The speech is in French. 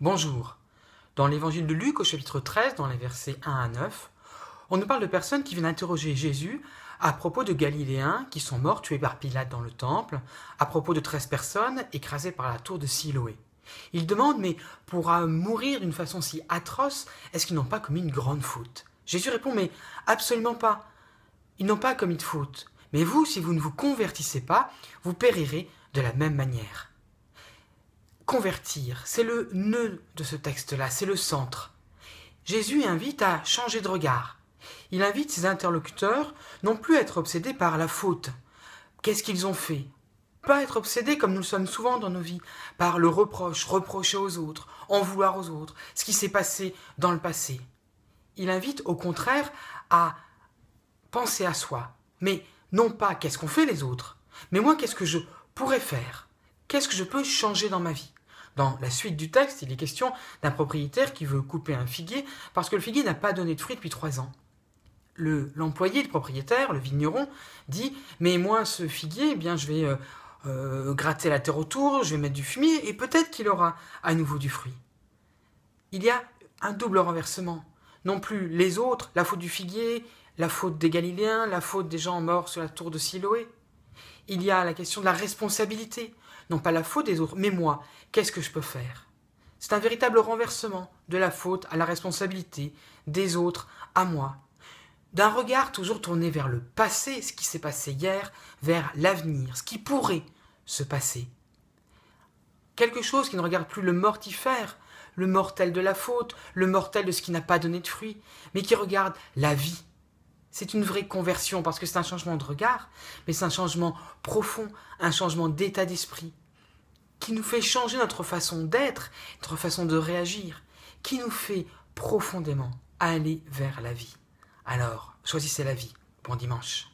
Bonjour. Dans l'évangile de Luc au chapitre 13, dans les versets 1 à 9, on nous parle de personnes qui viennent interroger Jésus à propos de Galiléens qui sont morts tués par Pilate dans le temple, à propos de 13 personnes écrasées par la tour de Siloé. Ils demandent, mais pour euh, mourir d'une façon si atroce, est-ce qu'ils n'ont pas commis une grande faute? Jésus répond, mais absolument pas. Ils n'ont pas commis de faute. Mais vous, si vous ne vous convertissez pas, vous périrez de la même manière. Convertir, c'est le nœud de ce texte-là, c'est le centre. Jésus invite à changer de regard. Il invite ses interlocuteurs non plus à être obsédés par la faute. Qu'est-ce qu'ils ont fait? Pas être obsédés comme nous le sommes souvent dans nos vies, par le reproche, reprocher aux autres, en vouloir aux autres, ce qui s'est passé dans le passé. Il invite au contraire à penser à soi, mais non pas qu'est-ce qu'ont fait les autres, mais moi qu'est-ce que je pourrais faire? Qu'est-ce que je peux changer dans ma vie? Dans la suite du texte, il est question d'un propriétaire qui veut couper un figuier parce que le figuier n'a pas donné de fruits depuis trois ans. Le, l'employé, le propriétaire, le vigneron, dit Mais moi, ce figuier, eh bien, je vais euh, euh, gratter la terre autour, je vais mettre du fumier, et peut-être qu'il aura à nouveau du fruit. Il y a un double renversement. Non plus les autres, la faute du figuier, la faute des Galiléens, la faute des gens morts sur la tour de Siloé. Il y a la question de la responsabilité. Non pas la faute des autres, mais moi, qu'est-ce que je peux faire? C'est un véritable renversement de la faute à la responsabilité, des autres à moi. D'un regard toujours tourné vers le passé, ce qui s'est passé hier, vers l'avenir, ce qui pourrait se passer. Quelque chose qui ne regarde plus le mortifère, le mortel de la faute, le mortel de ce qui n'a pas donné de fruits, mais qui regarde la vie, c'est une vraie conversion parce que c'est un changement de regard, mais c'est un changement profond, un changement d'état d'esprit qui nous fait changer notre façon d'être, notre façon de réagir, qui nous fait profondément aller vers la vie. Alors, choisissez la vie. Bon dimanche.